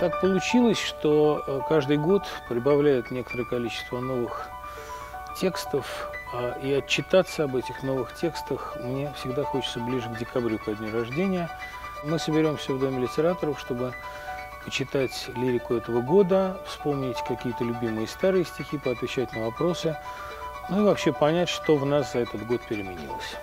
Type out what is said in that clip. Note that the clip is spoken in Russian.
Так получилось, что э, каждый год прибавляют некоторое количество новых текстов, а, и отчитаться об этих новых текстах мне всегда хочется ближе к декабрю, ко дню рождения. Мы соберемся в Доме литераторов, чтобы почитать лирику этого года, вспомнить какие-то любимые старые стихи, поотвечать на вопросы, ну и вообще понять, что в нас за этот год переменилось.